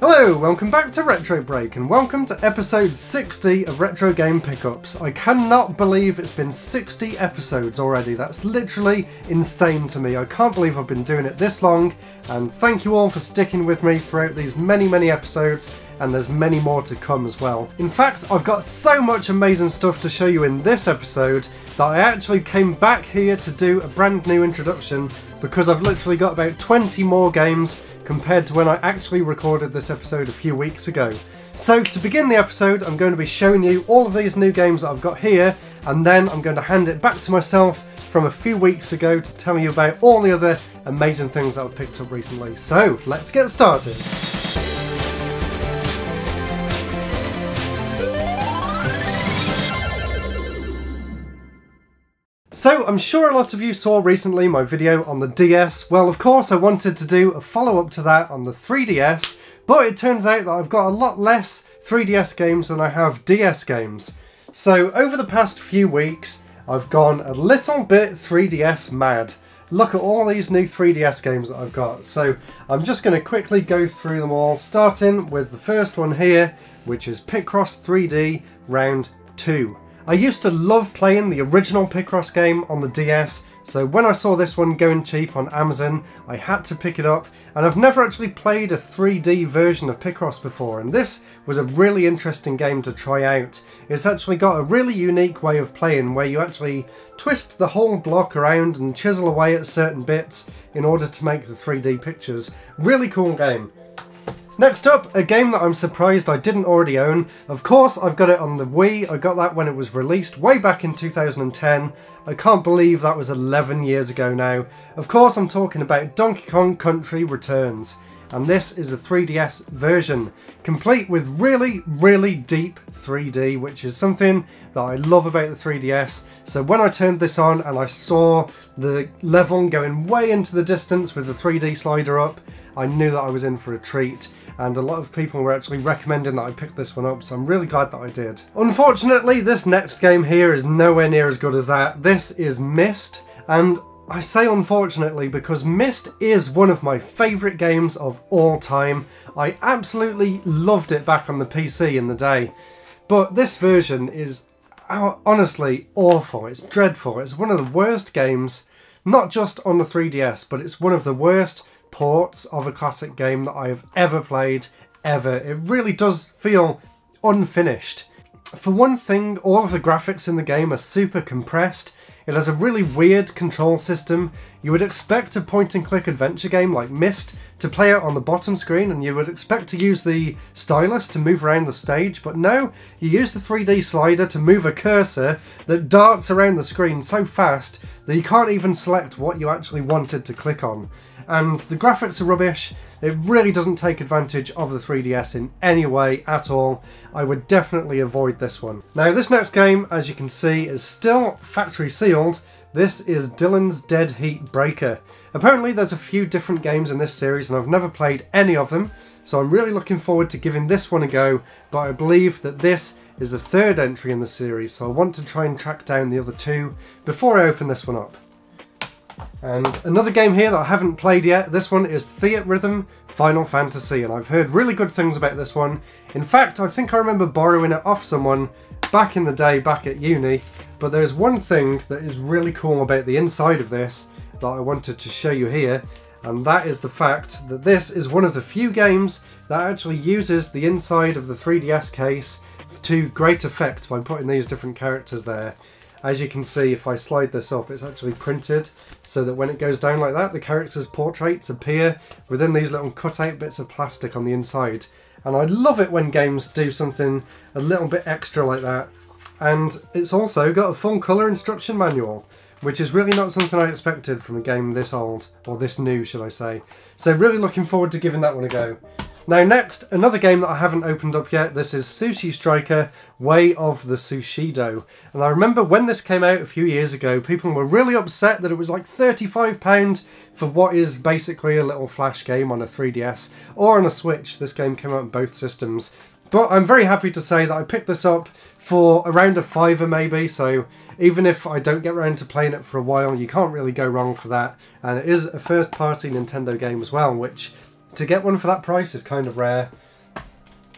Hello, welcome back to Retro Break and welcome to episode 60 of Retro Game Pickups. I cannot believe it's been 60 episodes already. That's literally insane to me. I can't believe I've been doing it this long and thank you all for sticking with me throughout these many, many episodes and there's many more to come as well. In fact, I've got so much amazing stuff to show you in this episode that I actually came back here to do a brand new introduction because I've literally got about 20 more games compared to when I actually recorded this episode a few weeks ago. So to begin the episode, I'm going to be showing you all of these new games that I've got here, and then I'm going to hand it back to myself from a few weeks ago to tell you about all the other amazing things that I've picked up recently. So let's get started. So, I'm sure a lot of you saw recently my video on the DS. Well, of course, I wanted to do a follow-up to that on the 3DS, but it turns out that I've got a lot less 3DS games than I have DS games. So, over the past few weeks, I've gone a little bit 3DS mad. Look at all these new 3DS games that I've got. So, I'm just going to quickly go through them all, starting with the first one here, which is Picross 3D Round 2. I used to love playing the original Picross game on the DS, so when I saw this one going cheap on Amazon, I had to pick it up, and I've never actually played a 3D version of Picross before, and this was a really interesting game to try out. It's actually got a really unique way of playing where you actually twist the whole block around and chisel away at certain bits in order to make the 3D pictures. Really cool game. Next up, a game that I'm surprised I didn't already own. Of course, I've got it on the Wii. I got that when it was released way back in 2010. I can't believe that was 11 years ago now. Of course, I'm talking about Donkey Kong Country Returns. And this is a 3DS version, complete with really, really deep 3D, which is something that I love about the 3DS. So when I turned this on and I saw the level going way into the distance with the 3D slider up, I knew that I was in for a treat and a lot of people were actually recommending that I pick this one up, so I'm really glad that I did. Unfortunately, this next game here is nowhere near as good as that. This is Myst, and I say unfortunately because Myst is one of my favourite games of all time. I absolutely loved it back on the PC in the day, but this version is uh, honestly awful. It's dreadful. It's one of the worst games, not just on the 3DS, but it's one of the worst ports of a classic game that I have ever played, ever. It really does feel unfinished. For one thing, all of the graphics in the game are super compressed. It has a really weird control system. You would expect a point and click adventure game like Myst to play out on the bottom screen and you would expect to use the stylus to move around the stage, but no, you use the 3D slider to move a cursor that darts around the screen so fast that you can't even select what you actually wanted to click on and the graphics are rubbish. It really doesn't take advantage of the 3DS in any way at all. I would definitely avoid this one. Now this next game, as you can see, is still factory sealed. This is Dillon's Dead Heat Breaker. Apparently there's a few different games in this series and I've never played any of them, so I'm really looking forward to giving this one a go, but I believe that this is the third entry in the series, so I want to try and track down the other two before I open this one up. And another game here that I haven't played yet, this one is Theatrhythm Final Fantasy, and I've heard really good things about this one. In fact, I think I remember borrowing it off someone back in the day, back at uni, but there's one thing that is really cool about the inside of this that I wanted to show you here, and that is the fact that this is one of the few games that actually uses the inside of the 3DS case to great effect by putting these different characters there. As you can see, if I slide this up, it's actually printed so that when it goes down like that, the character's portraits appear within these little cutout bits of plastic on the inside. And I love it when games do something a little bit extra like that. And it's also got a full colour instruction manual, which is really not something I expected from a game this old, or this new, should I say. So really looking forward to giving that one a go. Now next, another game that I haven't opened up yet, this is Sushi Striker Way of the Sushido. And I remember when this came out a few years ago, people were really upset that it was like £35 for what is basically a little flash game on a 3DS or on a Switch. This game came out on both systems. But I'm very happy to say that I picked this up for around a fiver maybe, so even if I don't get around to playing it for a while, you can't really go wrong for that. And it is a first party Nintendo game as well, which to get one for that price is kind of rare.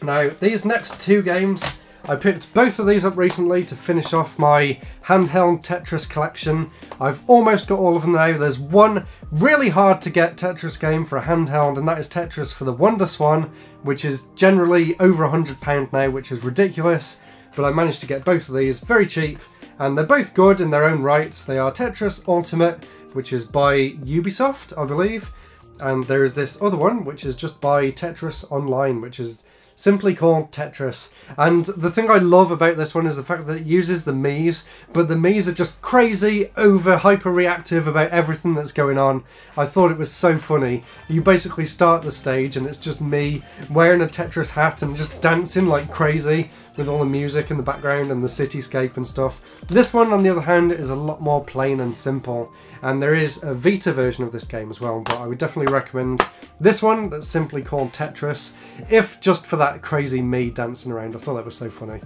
Now, these next two games, I picked both of these up recently to finish off my handheld Tetris collection. I've almost got all of them now. There's one really hard to get Tetris game for a handheld, and that is Tetris for the WonderSwan, which is generally over £100 now, which is ridiculous. But I managed to get both of these very cheap, and they're both good in their own rights. They are Tetris Ultimate, which is by Ubisoft, I believe, and there is this other one, which is just by Tetris Online, which is simply called Tetris. And the thing I love about this one is the fact that it uses the Mii's, but the Mii's are just crazy, over hyper reactive about everything that's going on. I thought it was so funny. You basically start the stage and it's just me wearing a Tetris hat and just dancing like crazy with all the music in the background and the cityscape and stuff. This one, on the other hand, is a lot more plain and simple, and there is a Vita version of this game as well, but I would definitely recommend this one that's simply called Tetris, if just for that crazy me dancing around. I thought that was so funny.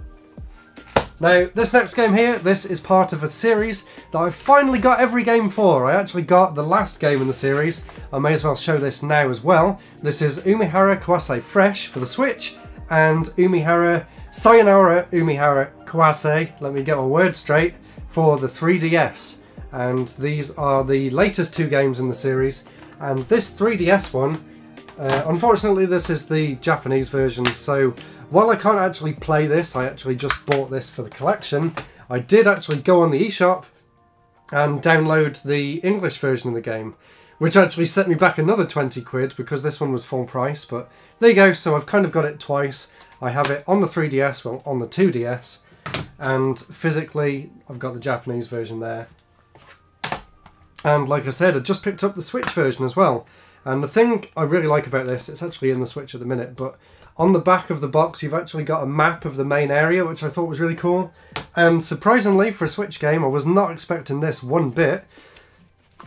Now, this next game here, this is part of a series that I've finally got every game for. I actually got the last game in the series. I may as well show this now as well. This is Umihara Kawase Fresh for the Switch, and Umihara Sayonara Umihara Kawase, let me get my words straight, for the 3DS. And these are the latest two games in the series. And this 3DS one, uh, unfortunately this is the Japanese version, so while I can't actually play this, I actually just bought this for the collection, I did actually go on the eShop and download the English version of the game, which actually set me back another 20 quid because this one was full price, but there you go, so I've kind of got it twice. I have it on the 3DS, well, on the 2DS, and physically, I've got the Japanese version there. And like I said, I just picked up the Switch version as well. And the thing I really like about this, it's actually in the Switch at the minute, but on the back of the box you've actually got a map of the main area, which I thought was really cool. And surprisingly, for a Switch game, I was not expecting this one bit.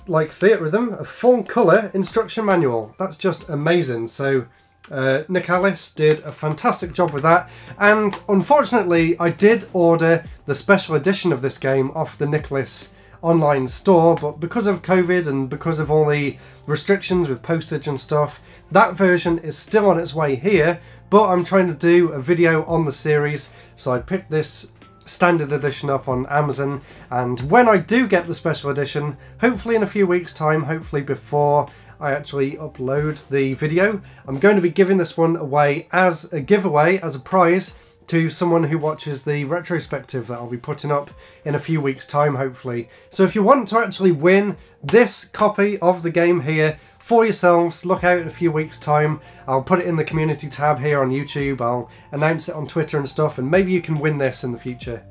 Like Theatrhythm, a full colour instruction manual. That's just amazing. So uh, Nicalis did a fantastic job with that, and unfortunately, I did order the special edition of this game off the Nicalis online store, but because of COVID and because of all the restrictions with postage and stuff, that version is still on its way here. But I'm trying to do a video on the series, so I picked this standard edition up on Amazon, and when I do get the special edition, hopefully in a few weeks' time, hopefully before I actually upload the video. I'm going to be giving this one away as a giveaway, as a prize, to someone who watches the retrospective that I'll be putting up in a few weeks time hopefully. So if you want to actually win this copy of the game here for yourselves, look out in a few weeks time. I'll put it in the community tab here on YouTube, I'll announce it on Twitter and stuff and maybe you can win this in the future.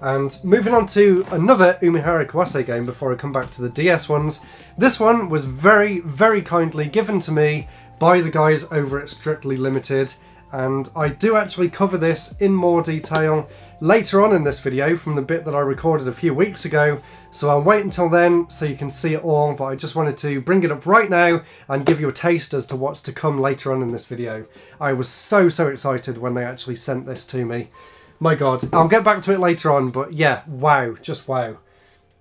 And moving on to another Umihara Kawase game before I come back to the DS ones. This one was very, very kindly given to me by the guys over at Strictly Limited. And I do actually cover this in more detail later on in this video from the bit that I recorded a few weeks ago. So I'll wait until then so you can see it all, but I just wanted to bring it up right now and give you a taste as to what's to come later on in this video. I was so, so excited when they actually sent this to me. My god, I'll get back to it later on, but yeah, wow, just wow.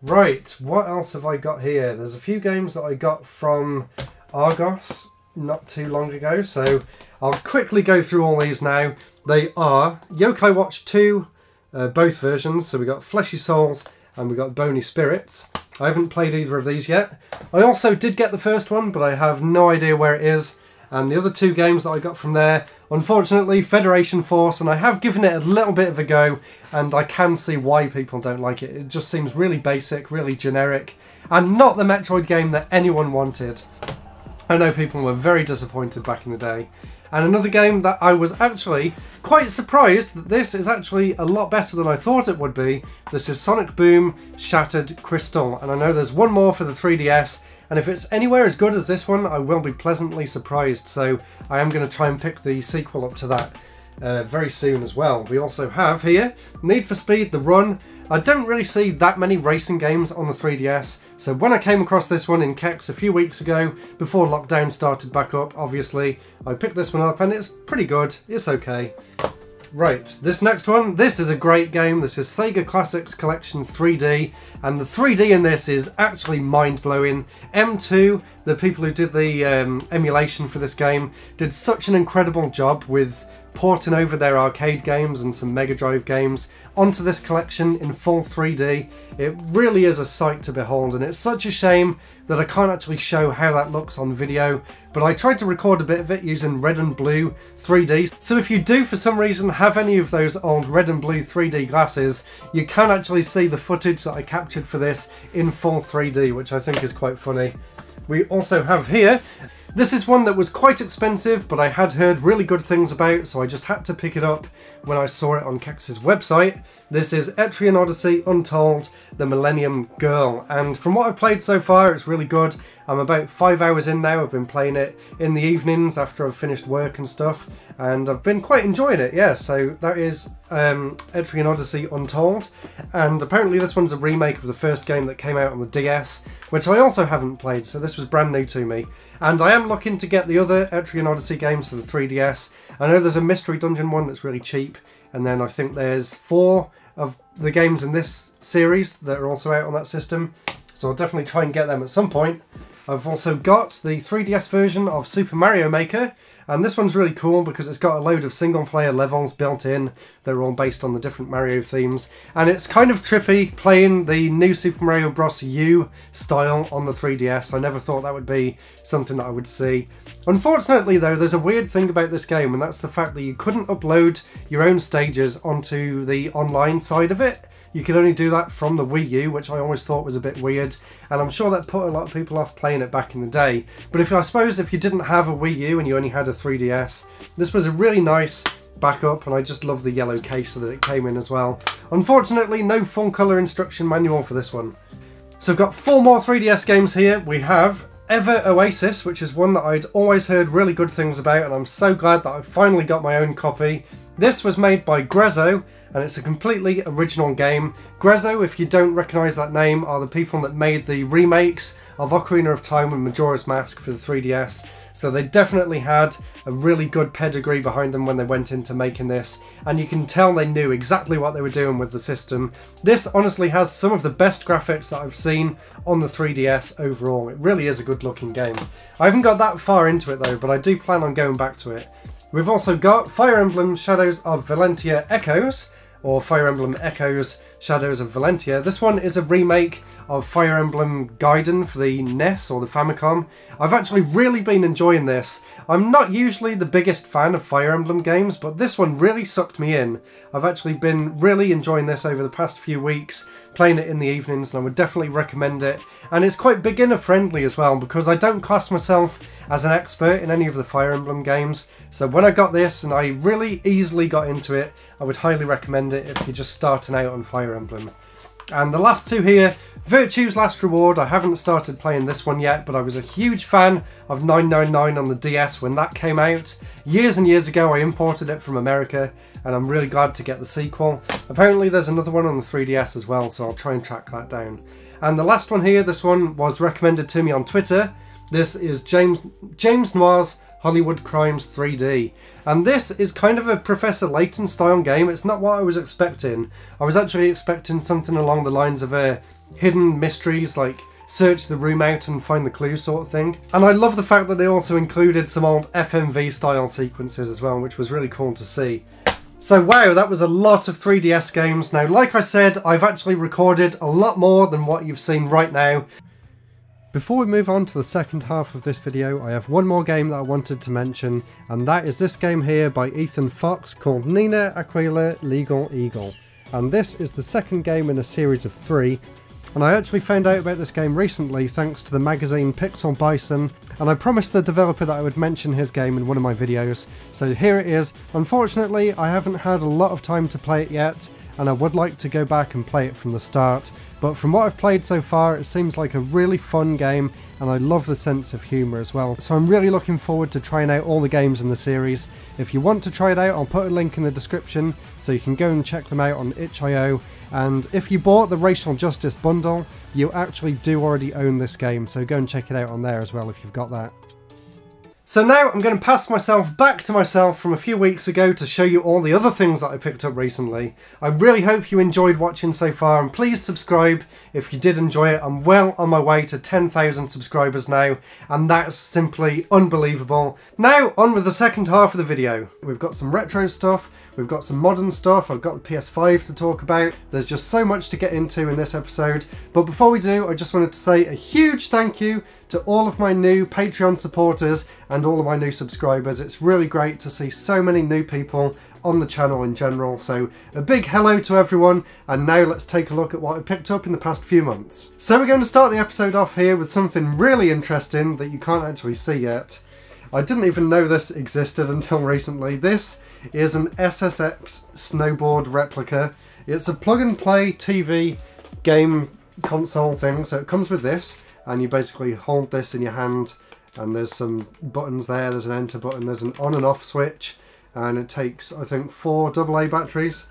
Right, what else have I got here? There's a few games that I got from Argos not too long ago, so I'll quickly go through all these now. They are Yokai Watch 2, uh, both versions, so we got Fleshy Souls and we got Bony Spirits. I haven't played either of these yet. I also did get the first one, but I have no idea where it is. And the other two games that I got from there, unfortunately, Federation Force, and I have given it a little bit of a go, and I can see why people don't like it. It just seems really basic, really generic, and not the Metroid game that anyone wanted. I know people were very disappointed back in the day. And another game that I was actually quite surprised that this is actually a lot better than I thought it would be. This is Sonic Boom Shattered Crystal. And I know there's one more for the 3DS, and if it's anywhere as good as this one, I will be pleasantly surprised. So I am going to try and pick the sequel up to that uh, very soon as well. We also have here Need for Speed The Run. I don't really see that many racing games on the 3DS, so when I came across this one in CeX a few weeks ago, before lockdown started back up, obviously, I picked this one up and it's pretty good, it's okay. Right, this next one, this is a great game. This is Sega Classics Collection 3D, and the 3D in this is actually mind-blowing. M2, the people who did the um, emulation for this game, did such an incredible job with porting over their arcade games and some Mega Drive games onto this collection in full 3D. It really is a sight to behold and it's such a shame that I can't actually show how that looks on video, but I tried to record a bit of it using red and blue 3D. So if you do for some reason have any of those old red and blue 3D glasses, you can actually see the footage that I captured for this in full 3D, which I think is quite funny. We also have here this is one that was quite expensive, but I had heard really good things about, so I just had to pick it up when I saw it on CeX's website. This is Etrian Odyssey Untold, The Millennium Girl, and from what I've played so far, it's really good. I'm about five hours in now, I've been playing it in the evenings after I've finished work and stuff, and I've been quite enjoying it, yeah, so that is um, Etrian Odyssey Untold, and apparently this one's a remake of the first game that came out on the DS, which I also haven't played, so this was brand new to me. And I am looking to get the other Etrian Odyssey games for the 3DS. I know there's a Mystery Dungeon one that's really cheap, and then I think there's four of the games in this series that are also out on that system. So I'll definitely try and get them at some point. I've also got the 3DS version of Super Mario Maker, and this one's really cool because it's got a load of single player levels built in. They're all based on the different Mario themes. And it's kind of trippy playing the new Super Mario Bros. U style on the 3DS. I never thought that would be something that I would see. Unfortunately though, there's a weird thing about this game and that's the fact that you couldn't upload your own stages onto the online side of it. You could only do that from the Wii U, which I always thought was a bit weird, and I'm sure that put a lot of people off playing it back in the day. But if I suppose if you didn't have a Wii U and you only had a 3DS, this was a really nice backup, and I just love the yellow case that it came in as well. Unfortunately, no full colour instruction manual for this one. So I've got four more 3DS games here. We have Ever Oasis, which is one that I'd always heard really good things about, and I'm so glad that I finally got my own copy. This was made by Grezzo, and it's a completely original game. Grezzo, if you don't recognise that name, are the people that made the remakes of Ocarina of Time and Majora's Mask for the 3DS. So they definitely had a really good pedigree behind them when they went into making this, and you can tell they knew exactly what they were doing with the system. This honestly has some of the best graphics that I've seen on the 3DS overall. It really is a good looking game. I haven't got that far into it though, but I do plan on going back to it. We've also got Fire Emblem Shadows of Valentia Echoes, or Fire Emblem Echoes Shadows of Valentia. This one is a remake of Fire Emblem Gaiden for the NES or the Famicom. I've actually really been enjoying this. I'm not usually the biggest fan of Fire Emblem games, but this one really sucked me in. I've actually been really enjoying this over the past few weeks, playing it in the evenings, and I would definitely recommend it. And it's quite beginner friendly as well, because I don't class myself as an expert in any of the Fire Emblem games. So when I got this and I really easily got into it, I would highly recommend it if you're just starting out on Fire Emblem. And the last two here, Virtue's Last Reward. I haven't started playing this one yet, but I was a huge fan of 999 on the DS when that came out. Years and years ago, I imported it from America, and I'm really glad to get the sequel. Apparently, there's another one on the 3DS as well, so I'll try and track that down. And the last one here, this one was recommended to me on Twitter. This is James James Noir's Hollywood Crimes 3D. And this is kind of a Professor Layton style game. It's not what I was expecting. I was actually expecting something along the lines of a hidden mysteries like search the room out and find the clue sort of thing. And I love the fact that they also included some old FMV style sequences as well, which was really cool to see. So wow, that was a lot of 3DS games. Now, like I said, I've actually recorded a lot more than what you've seen right now. Before we move on to the second half of this video, I have one more game that I wanted to mention, and that is this game here by Ethan Fox called Nina Aquila Legal Eagle. And this is the second game in a series of three, and I actually found out about this game recently thanks to the magazine Pixel Bison, and I promised the developer that I would mention his game in one of my videos, so here it is. Unfortunately, I haven't had a lot of time to play it yet, and I would like to go back and play it from the start, but from what I've played so far, it seems like a really fun game and I love the sense of humour as well. So I'm really looking forward to trying out all the games in the series. If you want to try it out, I'll put a link in the description so you can go and check them out on itch.io. And if you bought the Racial Justice bundle, you actually do already own this game, so go and check it out on there as well if you've got that. So now I'm going to pass myself back to myself from a few weeks ago to show you all the other things that I picked up recently. I really hope you enjoyed watching so far and please subscribe if you did enjoy it. I'm well on my way to 10,000 subscribers now and that's simply unbelievable. Now on with the second half of the video. We've got some retro stuff, we've got some modern stuff, I've got the PS5 to talk about. There's just so much to get into in this episode. But before we do, I just wanted to say a huge thank you to all of my new Patreon supporters and all of my new subscribers. It's really great to see so many new people on the channel in general. So a big hello to everyone and now let's take a look at what I picked up in the past few months. So we're going to start the episode off here with something really interesting that you can't actually see yet. I didn't even know this existed until recently. This is an SSX snowboard replica. It's a plug and play TV game console thing. So it comes with this and you basically hold this in your hand and there's some buttons there there's an enter button there's an on and off switch and it takes I think four AA batteries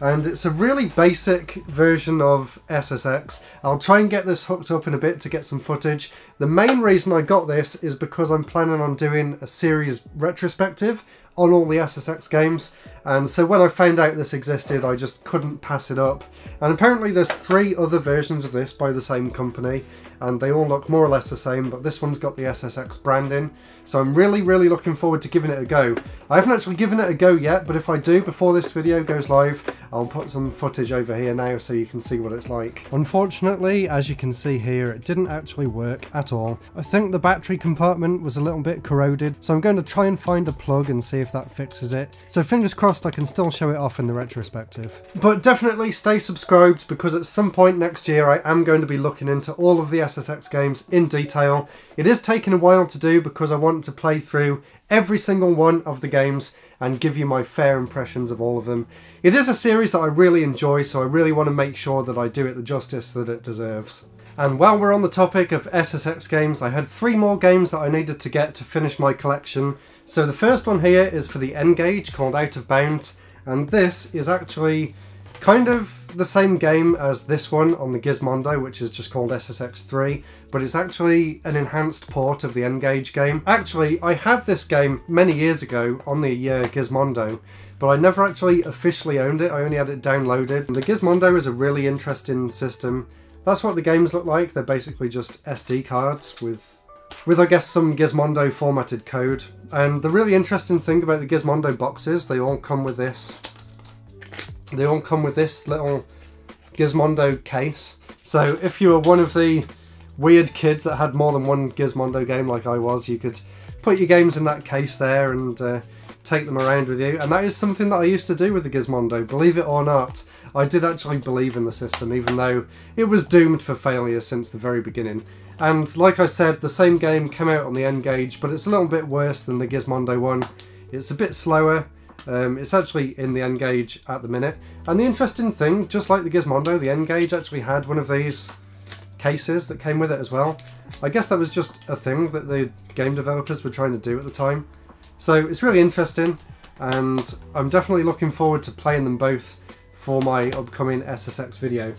and it's a really basic version of SSX. I'll try and get this hooked up in a bit to get some footage. The main reason I got this is because I'm planning on doing a series retrospective on all the SSX games and so when I found out this existed I just couldn't pass it up. And apparently there's three other versions of this by the same company and they all look more or less the same but this one's got the SSX branding so I'm really really looking forward to giving it a go. I haven't actually given it a go yet but if I do before this video goes live I'll put some footage over here now so you can see what it's like. Unfortunately as you can see here it didn't actually work at all. I think the battery compartment was a little bit corroded so I'm going to try and find a plug and see if that fixes it. So fingers crossed I can still show it off in the retrospective. But definitely stay subscribed because at some point next year I am going to be looking into all of the SSX games in detail. It is taking a while to do because I want to play through every single one of the games and give you my fair impressions of all of them. It is a series that I really enjoy so I really want to make sure that I do it the justice that it deserves. And while we're on the topic of SSX games, I had three more games that I needed to get to finish my collection. So the first one here is for the N-Gage called Out of Bounds, and this is actually kind of the same game as this one on the Gizmondo, which is just called SSX3, but it's actually an enhanced port of the N-Gage game. Actually, I had this game many years ago on the uh, Gizmondo, but I never actually officially owned it, I only had it downloaded. The Gizmondo is a really interesting system. That's what the games look like, they're basically just SD cards with with I guess some Gizmondo formatted code. And the really interesting thing about the Gizmondo boxes, they all come with this. They all come with this little Gizmondo case. So if you were one of the weird kids that had more than one Gizmondo game like I was, you could put your games in that case there and uh, take them around with you. And that is something that I used to do with the Gizmondo, believe it or not. I did actually believe in the system, even though it was doomed for failure since the very beginning. And like I said, the same game came out on the N-Gage, but it's a little bit worse than the Gizmondo one. It's a bit slower. Um, it's actually in the N-Gage at the minute. And the interesting thing, just like the Gizmondo, the N-Gage actually had one of these cases that came with it as well. I guess that was just a thing that the game developers were trying to do at the time. So it's really interesting, and I'm definitely looking forward to playing them both for my upcoming SSX video.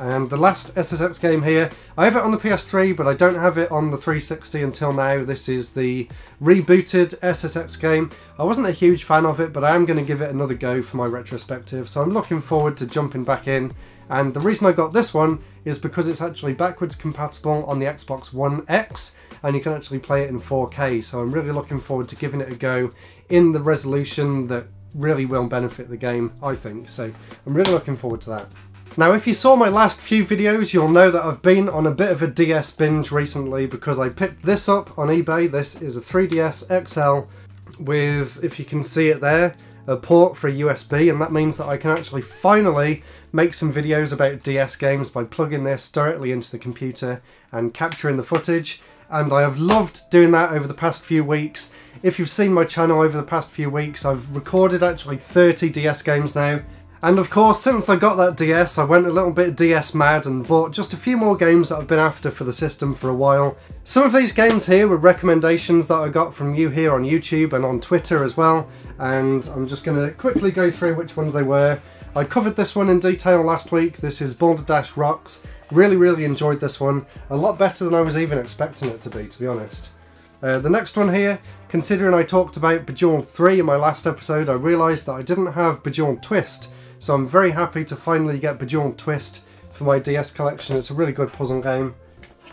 And the last SSX game here, I have it on the PS3, but I don't have it on the 360 until now. This is the rebooted SSX game. I wasn't a huge fan of it, but I am going to give it another go for my retrospective, so I'm looking forward to jumping back in. And the reason I got this one is because it's actually backwards compatible on the Xbox One X, and you can actually play it in 4K, so I'm really looking forward to giving it a go in the resolution that really will benefit the game, I think. So I'm really looking forward to that. Now if you saw my last few videos you'll know that I've been on a bit of a DS binge recently because I picked this up on eBay. This is a 3DS XL with, if you can see it there, a port for a USB and that means that I can actually finally make some videos about DS games by plugging this directly into the computer and capturing the footage and I have loved doing that over the past few weeks. If you've seen my channel over the past few weeks I've recorded actually 30 DS games now and of course, since I got that DS, I went a little bit DS mad and bought just a few more games that I've been after for the system for a while. Some of these games here were recommendations that I got from you here on YouTube and on Twitter as well, and I'm just going to quickly go through which ones they were. I covered this one in detail last week. This is Boulder Dash Rocks. Really, really enjoyed this one. A lot better than I was even expecting it to be, to be honest. Uh, the next one here, considering I talked about Bejeweled 3 in my last episode, I realised that I didn't have Bejeweled Twist, so I'm very happy to finally get Bejeweled Twist for my DS collection. It's a really good puzzle game.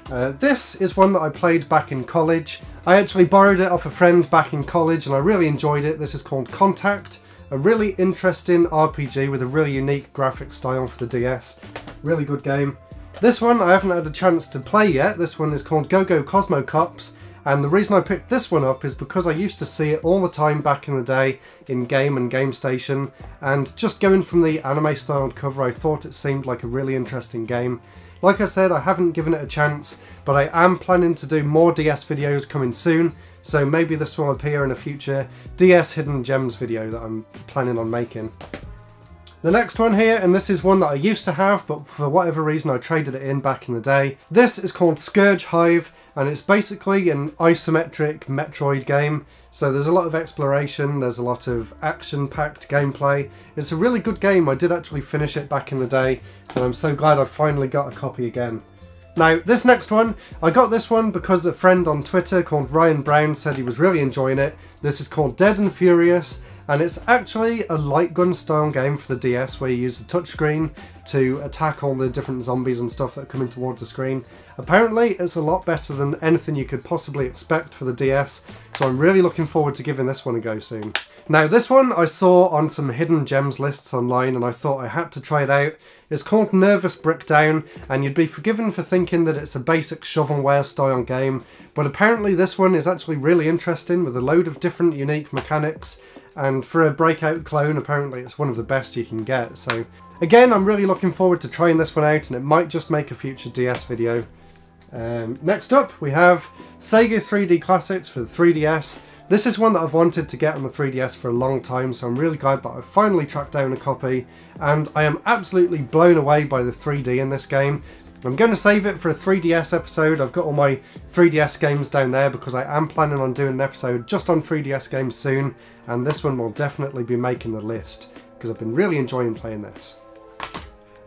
Uh, this is one that I played back in college. I actually borrowed it off a friend back in college and I really enjoyed it. This is called Contact, a really interesting RPG with a really unique graphic style for the DS. Really good game. This one I haven't had a chance to play yet. This one is called Go-Go Cosmo Cops and the reason I picked this one up is because I used to see it all the time back in the day in Game and Game Station, and just going from the anime styled cover, I thought it seemed like a really interesting game. Like I said, I haven't given it a chance, but I am planning to do more DS videos coming soon, so maybe this will appear in a future DS Hidden Gems video that I'm planning on making. The next one here, and this is one that I used to have, but for whatever reason I traded it in back in the day. This is called Scurge Hive, and it's basically an isometric Metroid game. So there's a lot of exploration, there's a lot of action-packed gameplay. It's a really good game, I did actually finish it back in the day, and I'm so glad I finally got a copy again. Now, this next one, I got this one because a friend on Twitter called Ryan Brown said he was really enjoying it. This is called Dead and Furious, and it's actually a light gun style game for the DS where you use the touchscreen to attack all the different zombies and stuff that come in towards the screen. Apparently it's a lot better than anything you could possibly expect for the DS, so I'm really looking forward to giving this one a go soon. Now this one I saw on some hidden gems lists online and I thought I had to try it out. It's called Nervous Breakdown and you'd be forgiven for thinking that it's a basic shovelware style game, but apparently this one is actually really interesting with a load of different unique mechanics and for a breakout clone apparently it's one of the best you can get so again I'm really looking forward to trying this one out and it might just make a future DS video. Um, next up we have Sega 3D Classics for the 3DS. This is one that I've wanted to get on the 3DS for a long time so I'm really glad that I've finally tracked down a copy and I am absolutely blown away by the 3D in this game. I'm going to save it for a 3DS episode. I've got all my 3DS games down there because I am planning on doing an episode just on 3DS games soon and this one will definitely be making the list because I've been really enjoying playing this.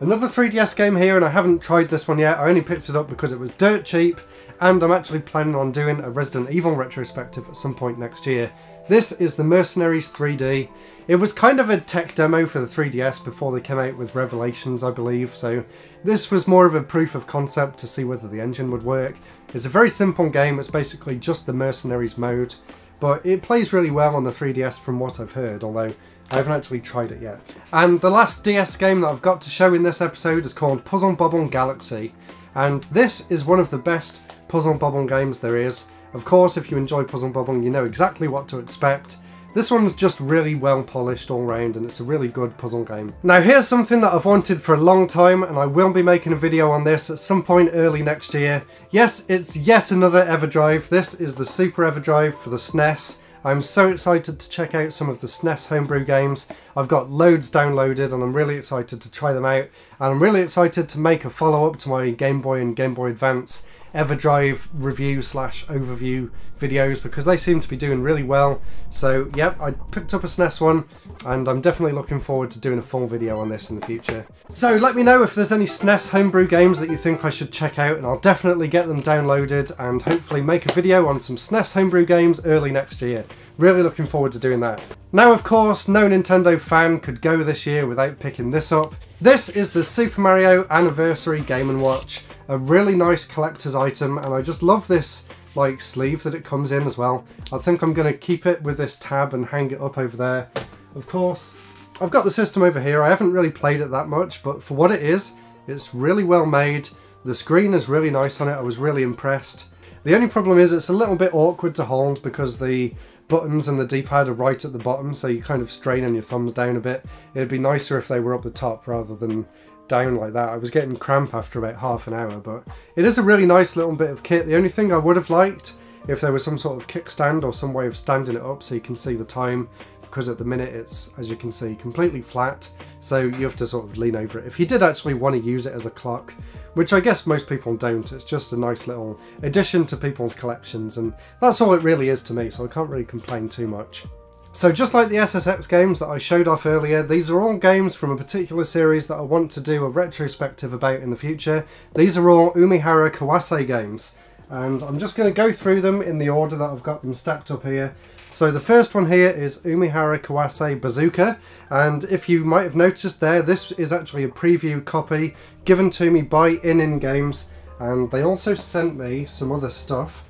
Another 3DS game here and I haven't tried this one yet. I only picked it up because it was dirt cheap and I'm actually planning on doing a Resident Evil retrospective at some point next year. This is the Mercenaries 3D. It was kind of a tech demo for the 3DS before they came out with Revelations, I believe, so this was more of a proof of concept to see whether the engine would work. It's a very simple game, it's basically just the Mercenaries mode, but it plays really well on the 3DS from what I've heard, although I haven't actually tried it yet. And the last DS game that I've got to show in this episode is called Puzzle Bobble Galaxy, and this is one of the best Puzzle Bobble games there is. Of course, if you enjoy Puzzle Bobble, you know exactly what to expect. This one's just really well polished all round and it's a really good puzzle game. Now here's something that I've wanted for a long time and I will be making a video on this at some point early next year. Yes, it's yet another EverDrive. This is the Super EverDrive for the SNES. I'm so excited to check out some of the SNES homebrew games. I've got loads downloaded and I'm really excited to try them out. And I'm really excited to make a follow-up to my Game Boy and Game Boy Advance EverDrive review slash overview videos because they seem to be doing really well. So yep, I picked up a SNES one and I'm definitely looking forward to doing a full video on this in the future. So let me know if there's any SNES homebrew games that you think I should check out and I'll definitely get them downloaded and hopefully make a video on some SNES homebrew games early next year. Really looking forward to doing that. Now of course, no Nintendo fan could go this year without picking this up. This is the Super Mario Anniversary Game & Watch a really nice collector's item and I just love this like sleeve that it comes in as well. I think I'm going to keep it with this tab and hang it up over there. Of course, I've got the system over here. I haven't really played it that much, but for what it is, it's really well made. The screen is really nice on it. I was really impressed. The only problem is it's a little bit awkward to hold because the buttons and the D-pad are right at the bottom, so you kind of strain on your thumbs down a bit. It'd be nicer if they were up the top rather than down like that. I was getting cramp after about half an hour, but it is a really nice little bit of kit. The only thing I would have liked if there was some sort of kickstand or some way of standing it up so you can see the time because at the minute it's, as you can see, completely flat, so you have to sort of lean over it. If you did actually want to use it as a clock, which I guess most people don't, it's just a nice little addition to people's collections, and that's all it really is to me, so I can't really complain too much. So just like the SSX games that I showed off earlier, these are all games from a particular series that I want to do a retrospective about in the future. These are all Umihara Kawase games. And I'm just going to go through them in the order that I've got them stacked up here. So the first one here is Umihara Kawase Bazooka, and if you might have noticed there, this is actually a preview copy given to me by ININ Games, and they also sent me some other stuff.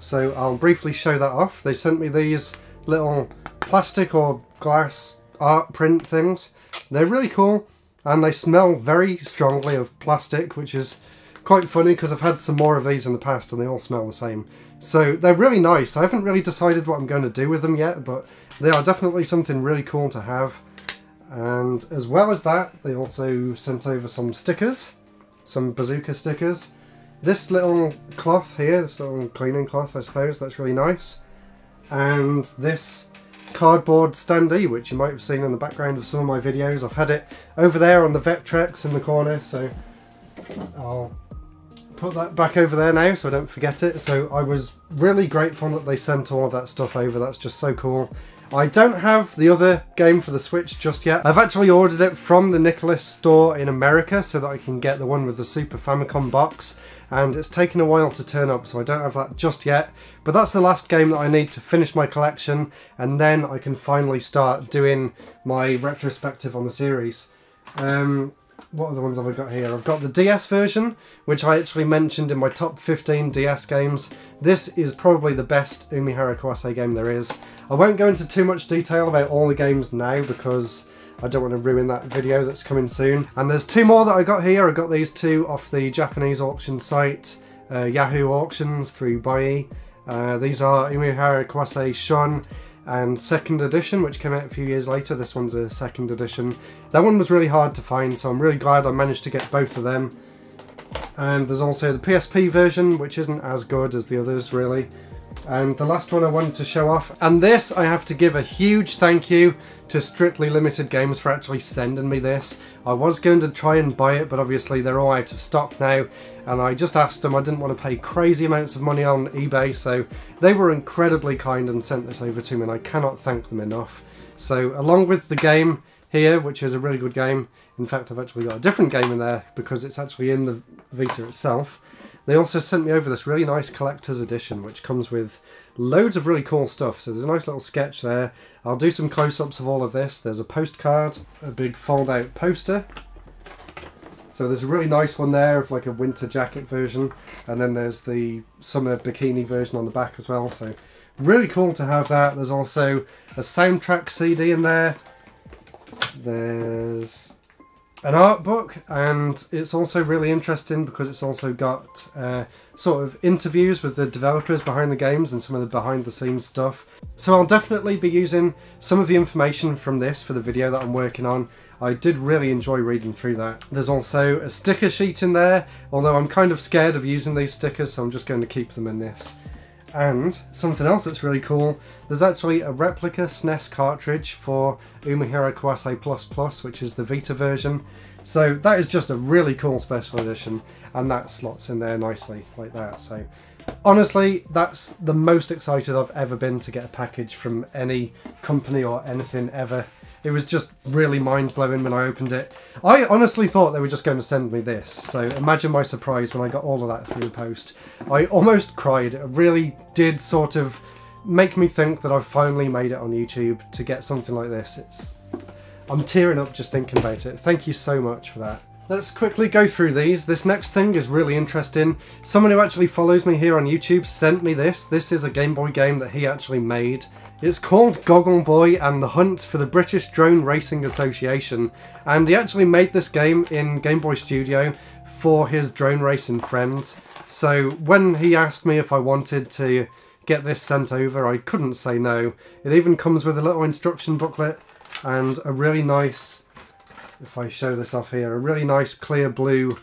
So I'll briefly show that off. They sent me these little plastic or glass art print things. They're really cool, and they smell very strongly of plastic, which is quite funny because I've had some more of these in the past and they all smell the same. So they're really nice. I haven't really decided what I'm going to do with them yet, but they are definitely something really cool to have. And as well as that, they also sent over some stickers, some bazooka stickers. This little cloth here, this little cleaning cloth I suppose, that's really nice. And this cardboard standee, which you might have seen in the background of some of my videos. I've had it over there on the Vectrex in the corner, so I'll put that back over there now so I don't forget it. So I was really grateful that they sent all of that stuff over. That's just so cool. I don't have the other game for the Switch just yet. I've actually ordered it from the Nicalis store in America so that I can get the one with the Super Famicom box and it's taken a while to turn up so I don't have that just yet but that's the last game that I need to finish my collection and then I can finally start doing my retrospective on the series. Um, what other ones have I got here? I've got the DS version, which I actually mentioned in my top 15 DS games. This is probably the best Umihara Kawase game there is. I won't go into too much detail about all the games now because I don't want to ruin that video that's coming soon. And there's two more that I got here. I got these two off the Japanese auction site, uh, Yahoo Auctions through Buyee. Uh, these are Umihara Kawase Shun and second edition, which came out a few years later. This one's a second edition. That one was really hard to find, so I'm really glad I managed to get both of them. And there's also the PSP version, which isn't as good as the others, really. And the last one I wanted to show off, and this I have to give a huge thank you to Strictly Limited Games for actually sending me this. I was going to try and buy it, but obviously they're all out of stock now, and I just asked them, I didn't want to pay crazy amounts of money on eBay, so they were incredibly kind and sent this over to me, and I cannot thank them enough. So along with the game here, which is a really good game, in fact I've actually got a different game in there because it's actually in the Vita itself, they also sent me over this really nice collector's edition, which comes with loads of really cool stuff. So there's a nice little sketch there. I'll do some close-ups of all of this. There's a postcard, a big fold-out poster. So there's a really nice one there of like a winter jacket version. And then there's the summer bikini version on the back as well. So really cool to have that. There's also a soundtrack CD in there. There's an art book and it's also really interesting because it's also got uh, sort of interviews with the developers behind the games and some of the behind the scenes stuff. So I'll definitely be using some of the information from this for the video that I'm working on. I did really enjoy reading through that. There's also a sticker sheet in there, although I'm kind of scared of using these stickers so I'm just going to keep them in this. And something else that's really cool, there's actually a replica SNES cartridge for Umihara Kawase Plus Plus, which is the Vita version. So that is just a really cool special edition, and that slots in there nicely like that. So honestly, that's the most excited I've ever been to get a package from any company or anything ever. It was just really mind blowing when I opened it. I honestly thought they were just going to send me this, so imagine my surprise when I got all of that through the post. I almost cried. It really did sort of make me think that I've finally made it on YouTube to get something like this. It's I'm tearing up just thinking about it. Thank you so much for that. Let's quickly go through these. This next thing is really interesting. Someone who actually follows me here on YouTube sent me this. This is a Game Boy game that he actually made. It's called Goggle Boy and the Hunt for the British Drone Racing Association, and he actually made this game in Game Boy Studio for his drone racing friends. So when he asked me if I wanted to get this sent over, I couldn't say no. It even comes with a little instruction booklet and a really nice, if I show this off here, a really nice clear blue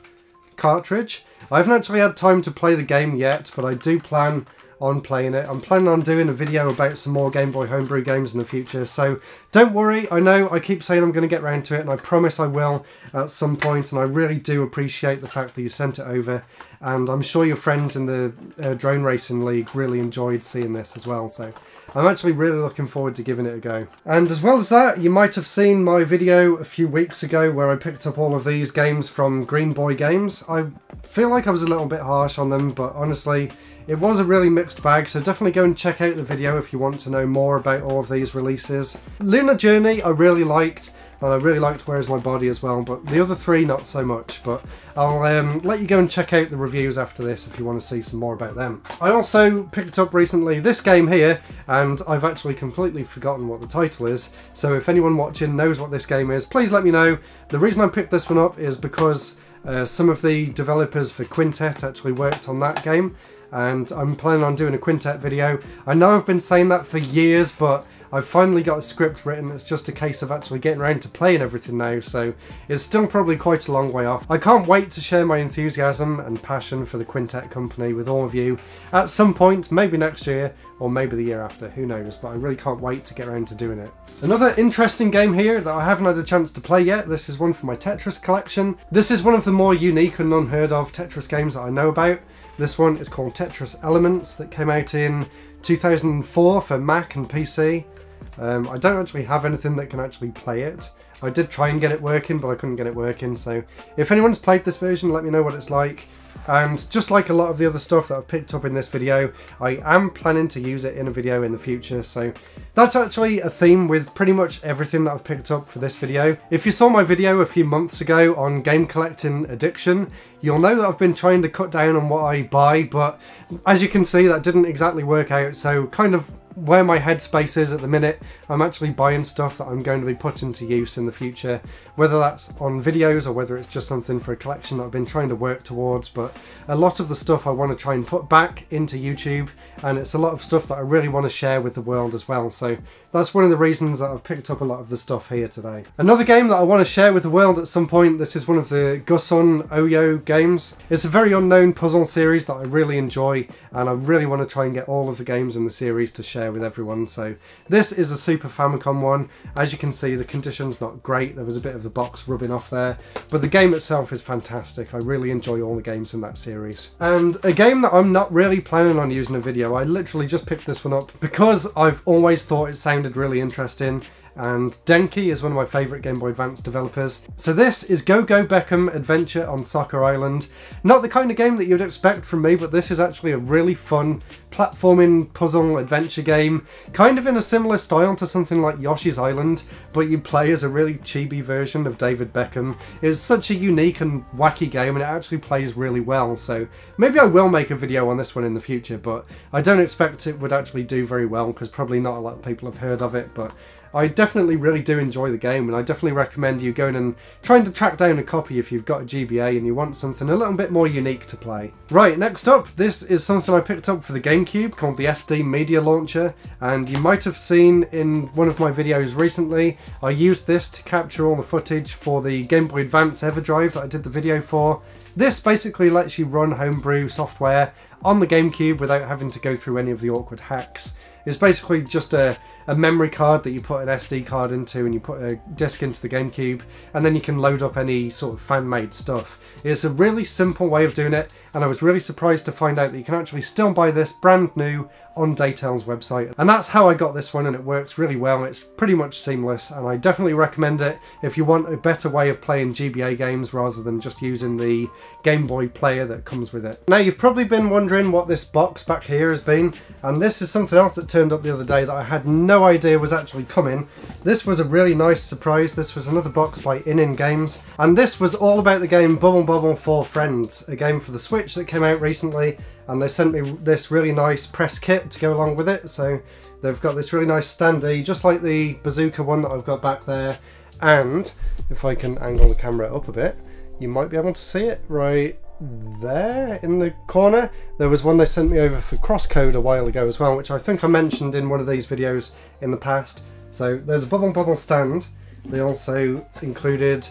cartridge. I haven't actually had time to play the game yet, but I do plan on playing it. I'm planning on doing a video about some more Game Boy Homebrew games in the future, so don't worry. I know I keep saying I'm going to get around to it, and I promise I will at some point, and I really do appreciate the fact that you sent it over, and I'm sure your friends in the uh, Drone Racing League really enjoyed seeing this as well, so I'm actually really looking forward to giving it a go. And as well as that, you might have seen my video a few weeks ago where I picked up all of these games from Green Boy Games. I feel like I was a little bit harsh on them, but honestly, it was a really mixed bag, so definitely go and check out the video if you want to know more about all of these releases. Lunar Journey I really liked, and I really liked Where's My Body as well, but the other three not so much, but I'll um, let you go and check out the reviews after this if you want to see some more about them. I also picked up recently this game here, and I've actually completely forgotten what the title is, so if anyone watching knows what this game is, please let me know. The reason I picked this one up is because uh, some of the developers for Quintet actually worked on that game, and I'm planning on doing a quintet video. I know I've been saying that for years, but I've finally got a script written, it's just a case of actually getting around to playing everything now, so it's still probably quite a long way off. I can't wait to share my enthusiasm and passion for the Quintet Company with all of you at some point, maybe next year, or maybe the year after, who knows, but I really can't wait to get around to doing it. Another interesting game here that I haven't had a chance to play yet, this is one for my Tetris collection. This is one of the more unique and unheard of Tetris games that I know about. This one is called Tetris Elements that came out in 2004 for Mac and PC. Um, I don't actually have anything that can actually play it. I did try and get it working, but I couldn't get it working, so if anyone's played this version, let me know what it's like. And just like a lot of the other stuff that I've picked up in this video, I am planning to use it in a video in the future, so that's actually a theme with pretty much everything that I've picked up for this video. If you saw my video a few months ago on game collecting addiction, you'll know that I've been trying to cut down on what I buy, but as you can see that didn't exactly work out, so kind of where my headspace is at the minute, I'm actually buying stuff that I'm going to be putting to use in the future, whether that's on videos or whether it's just something for a collection that I've been trying to work towards, but a lot of the stuff I want to try and put back into YouTube, and it's a lot of stuff that I really want to share with the world as well, so that's one of the reasons that I've picked up a lot of the stuff here today. Another game that I want to share with the world at some point, this is one of the Gussun Oyoyo games. It's a very unknown puzzle series that I really enjoy, and I really want to try and get all of the games in the series to share share with everyone. So this is a Super Famicom one. As you can see, the condition's not great. There was a bit of the box rubbing off there, but the game itself is fantastic. I really enjoy all the games in that series. And a game that I'm not really planning on using a video, I literally just picked this one up because I've always thought it sounded really interesting and Denki is one of my favourite Game Boy Advance developers. So this is Go Go Beckham Adventure on Soccer Island. Not the kind of game that you'd expect from me, but this is actually a really fun platforming puzzle adventure game, kind of in a similar style to something like Yoshi's Island, but you play as a really chibi version of David Beckham. It's such a unique and wacky game and it actually plays really well, so maybe I will make a video on this one in the future, but I don't expect it would actually do very well because probably not a lot of people have heard of it, but I definitely really do enjoy the game and I definitely recommend you going and trying to track down a copy if you've got a GBA and you want something a little bit more unique to play. Right, next up, this is something I picked up for the GameCube called the SD Media Launcher and you might have seen in one of my videos recently, I used this to capture all the footage for the Game Boy Advance EverDrive that I did the video for. This basically lets you run homebrew software on the GameCube without having to go through any of the awkward hacks. It's basically just a, a memory card that you put an SD card into and you put a disc into the GameCube and then you can load up any sort of fan-made stuff. It's a really simple way of doing it and I was really surprised to find out that you can actually still buy this brand new on Datel's website. And that's how I got this one and it works really well. It's pretty much seamless and I definitely recommend it if you want a better way of playing GBA games rather than just using the Game Boy player that comes with it. Now you've probably been wondering what this box back here has been and this is something else that turned up the other day that I had no idea was actually coming. This was a really nice surprise. This was another box by ININ Games and this was all about the game Bubble Bobble for Friends, a game for the Switch that came out recently and they sent me this really nice press kit to go along with it. So they've got this really nice standee just like the bazooka one that I've got back there. And if I can angle the camera up a bit you might be able to see it right there in the corner. There was one they sent me over for crosscode a while ago as well which I think I mentioned in one of these videos in the past. So there's a Bubble Bobble stand. They also included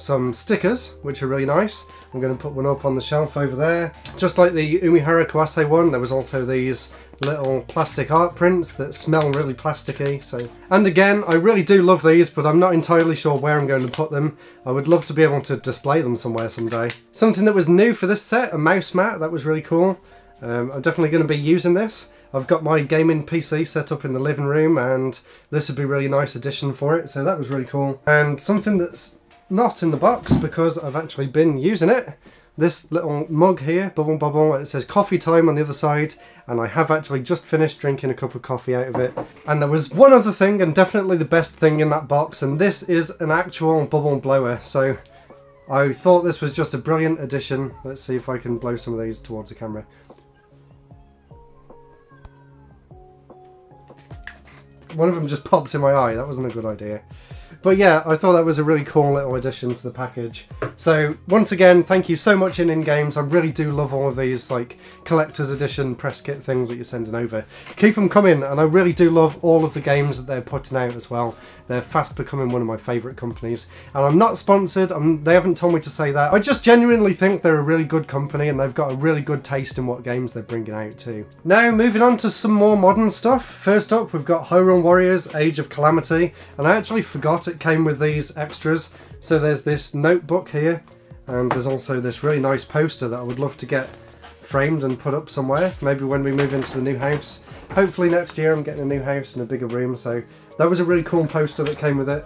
some stickers, which are really nice. I'm going to put one up on the shelf over there. Just like the Umihara Kawase one, there was also these little plastic art prints that smell really plasticky. So, And again, I really do love these, but I'm not entirely sure where I'm going to put them. I would love to be able to display them somewhere someday. Something that was new for this set, a mouse mat, that was really cool. Um, I'm definitely going to be using this. I've got my gaming PC set up in the living room and this would be a really nice addition for it, so that was really cool. And something that's not in the box because I've actually been using it, this little mug here, Bubble Bobble, it says coffee time on the other side and I have actually just finished drinking a cup of coffee out of it. And there was one other thing and definitely the best thing in that box and this is an actual bubble blower. So I thought this was just a brilliant addition. Let's see if I can blow some of these towards the camera. One of them just popped in my eye. That wasn't a good idea. But yeah, I thought that was a really cool little addition to the package. So once again, thank you so much ININ Games. I really do love all of these like collector's edition press kit things that you're sending over. Keep them coming, and I really do love all of the games that they're putting out as well. They're fast becoming one of my favourite companies. And I'm not sponsored, I'm, they haven't told me to say that. I just genuinely think they're a really good company and they've got a really good taste in what games they're bringing out too. Now, moving on to some more modern stuff. First up, we've got Hyrule Warriors Age of Calamity. And I actually forgot it came with these extras. So there's this notebook here. And there's also this really nice poster that I would love to get framed and put up somewhere. Maybe when we move into the new house. Hopefully next year I'm getting a new house and a bigger room, so that was a really cool poster that came with it.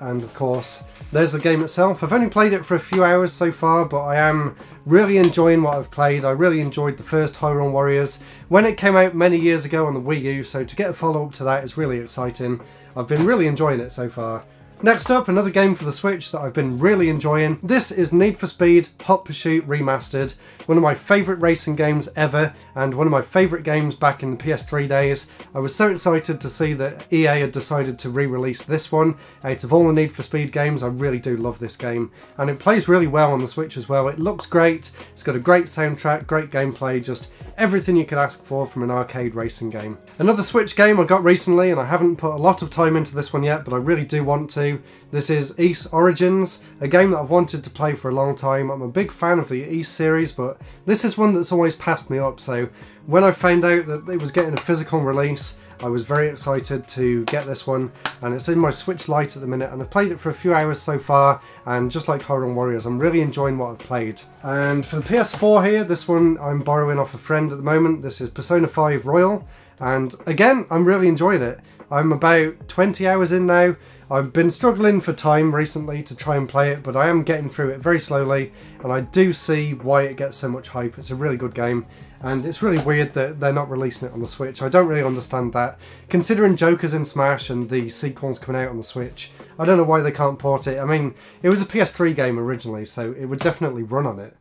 And of course, there's the game itself. I've only played it for a few hours so far, but I am really enjoying what I've played. I really enjoyed the first Hyrule Warriors when it came out many years ago on the Wii U, so to get a follow-up to that is really exciting. I've been really enjoying it so far. Next up, another game for the Switch that I've been really enjoying. This is Need for Speed Hot Pursuit Remastered, one of my favourite racing games ever, and one of my favourite games back in the PS3 days. I was so excited to see that EA had decided to re-release this one. Out of all the Need for Speed games, I really do love this game, and it plays really well on the Switch as well. It looks great, it's got a great soundtrack, great gameplay, just everything you could ask for from an arcade racing game. Another Switch game I got recently, and I haven't put a lot of time into this one yet, but I really do want to. This is Ys Origins, a game that I've wanted to play for a long time. I'm a big fan of the Ys series, but this is one that's always passed me up, so when I found out that it was getting a physical release, I was very excited to get this one and it's in my Switch Lite at the minute and I've played it for a few hours so far and just like Hyrule Warriors I'm really enjoying what I've played. And for the PS4 here, this one I'm borrowing off a friend at the moment. This is Persona 5 Royal and again I'm really enjoying it. I'm about 20 hours in now. I've been struggling for time recently to try and play it, but I am getting through it very slowly, and I do see why it gets so much hype. It's a really good game, and it's really weird that they're not releasing it on the Switch. I don't really understand that. Considering Joker's in Smash and the sequels coming out on the Switch, I don't know why they can't port it. I mean, it was a PS3 game originally, so it would definitely run on it.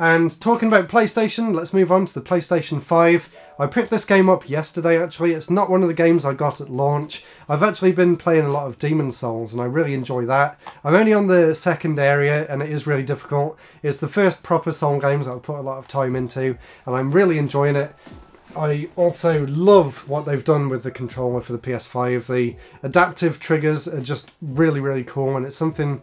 And talking about PlayStation, let's move on to the PlayStation 5. I picked this game up yesterday actually. It's not one of the games I got at launch. I've actually been playing a lot of Demon's Souls and I really enjoy that. I'm only on the second area and it is really difficult. It's the first proper Soul games that I've put a lot of time into and I'm really enjoying it. I also love what they've done with the controller for the PS5. The adaptive triggers are just really, really cool, and it's something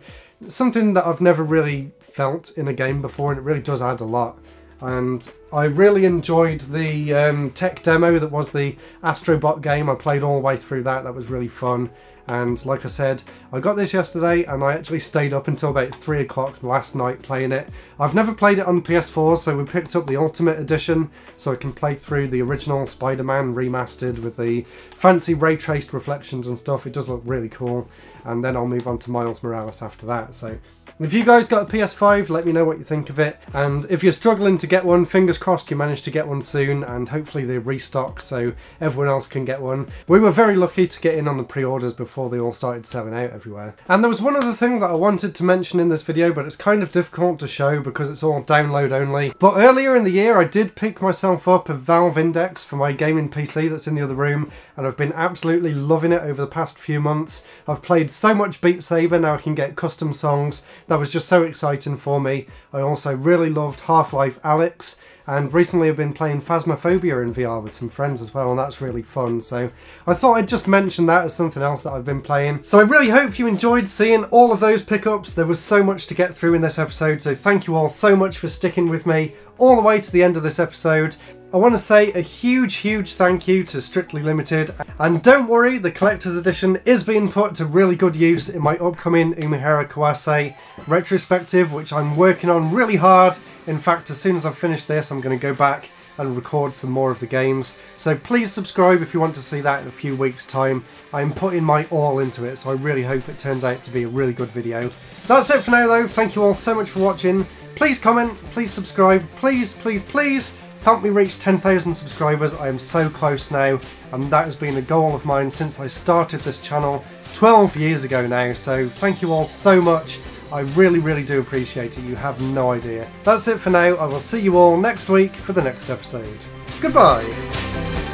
something that I've never really felt in a game before, and it really does add a lot. And I really enjoyed the um, tech demo that was the Astrobot game. I played all the way through that. That was really fun. And like I said, I got this yesterday and I actually stayed up until about 3 o'clock last night playing it. I've never played it on PS4, so we picked up the Ultimate Edition so I can play through the original Spider-Man remastered with the fancy ray traced reflections and stuff. It does look really cool. And then I'll move on to Miles Morales after that. So if you guys got a PS5, let me know what you think of it. And if you're struggling to get one, fingers crossed you manage to get one soon and hopefully they restock so everyone else can get one. We were very lucky to get in on the pre-orders before they all started selling out everywhere. And there was one other thing that I wanted to mention in this video, but it's kind of difficult to show because it's all download only. But earlier in the year, I did pick myself up a Valve Index for my gaming PC that's in the other room, and I've been absolutely loving it over the past few months. I've played so much Beat Saber, now I can get custom songs. That was just so exciting for me. I also really loved Half-Life Alyx, And recently I've been playing Phasmophobia in VR with some friends as well, and that's really fun. So I thought I'd just mention that as something else that I've been playing. So I really hope you enjoyed seeing all of those pickups. There was so much to get through in this episode, so thank you all so much for sticking with me all the way to the end of this episode. I want to say a huge, huge thank you to Strictly Limited. And don't worry, the collector's edition is being put to really good use in my upcoming Umihara Kawase retrospective, which I'm working on really hard. In fact, as soon as I've finished this, I'm going to go back and record some more of the games. So please subscribe if you want to see that in a few weeks time. I'm putting my all into it, so I really hope it turns out to be a really good video. That's it for now though, thank you all so much for watching. Please comment, please subscribe, please, please, please help me reach 10,000 subscribers. I am so close now, and that has been a goal of mine since I started this channel 12 years ago now. So thank you all so much. I really, really do appreciate it. You have no idea. That's it for now. I will see you all next week for the next episode. Goodbye.